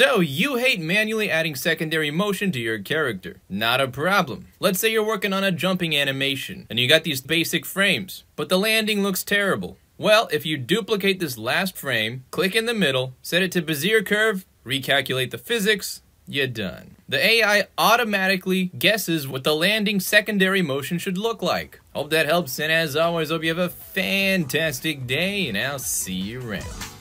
So, you hate manually adding secondary motion to your character. Not a problem. Let's say you're working on a jumping animation, and you got these basic frames, but the landing looks terrible. Well, if you duplicate this last frame, click in the middle, set it to Bezier curve, recalculate the physics, you're done. The AI automatically guesses what the landing secondary motion should look like. Hope that helps, and as always, hope you have a fantastic day, and I'll see you around.